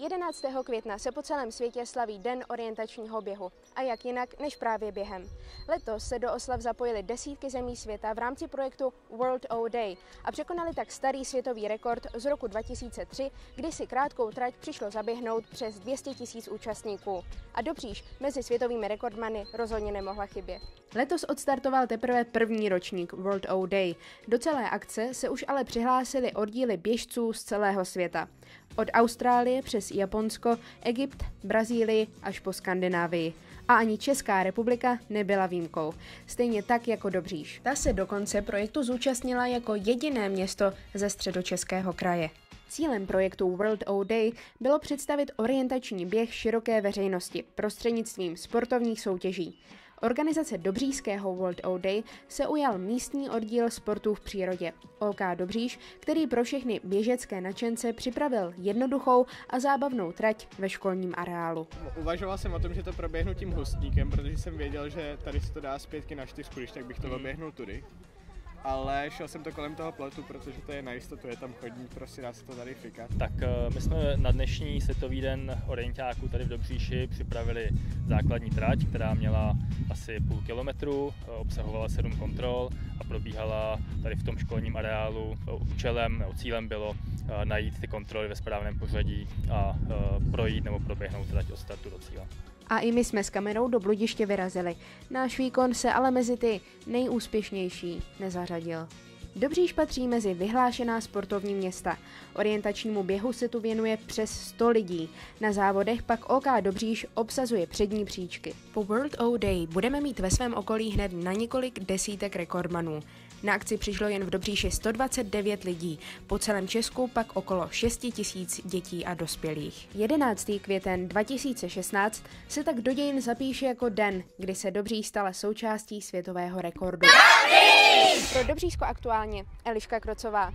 11. května se po celém světě slaví Den orientačního běhu. A jak jinak než právě během. Letos se do oslav zapojili desítky zemí světa v rámci projektu World O Day a překonali tak starý světový rekord z roku 2003, kdy si krátkou trať přišlo zaběhnout přes 200 tisíc účastníků. A dobříž mezi světovými rekordmany rozhodně nemohla chybět. Letos odstartoval teprve první ročník World O Day. Do celé akce se už ale přihlásili oddíly běžců z celého světa. Od Austrálie přes Japonsko, Egypt, Brazílii až po Skandinávii. A ani Česká republika nebyla výjimkou. Stejně tak jako Dobříž. Ta se dokonce projektu zúčastnila jako jediné město ze středočeského kraje. Cílem projektu World O Day bylo představit orientační běh široké veřejnosti prostřednictvím sportovních soutěží. Organizace Dobřížského World O Day se ujal místní oddíl sportů v přírodě OK Dobříž, který pro všechny běžecké načence připravil jednoduchou a zábavnou trať ve školním areálu. Uvažoval jsem o tom, že to proběhnu tím hustníkem, protože jsem věděl, že tady se to dá zpětky na čtyřku, když tak bych to mhm. oběhnul tudy ale šel jsem to kolem toho pletu, protože to je na jistotu, je tam chodník, prostě dá se to tady fikat. Tak eh, my jsme na dnešní Světový den orientáků tady v Dobříši připravili základní trať, která měla asi půl kilometru, eh, obsahovala sedm kontrol a probíhala tady v tom školním areálu. Účelem nebo cílem bylo eh, najít ty kontroly ve správném pořadí a projít nebo proběhnout trať od startu do cíle. A i my jsme s kamerou do bludiště vyrazili. Náš výkon se ale mezi ty nejúspěšnější nezařadil. Dobříž patří mezi vyhlášená sportovní města. Orientačnímu běhu se tu věnuje přes 100 lidí. Na závodech pak OK Dobříž obsazuje přední příčky. Po World O Day budeme mít ve svém okolí hned na několik desítek rekordmanů. Na akci přišlo jen v Dobříši 129 lidí, po celém Česku pak okolo 6 tisíc dětí a dospělých. 11. květen 2016 se tak do dějin zapíše jako den, kdy se Dobří stala součástí světového rekordu. Dobříš! Pro Dobřísko aktuálně Eliška Krocová.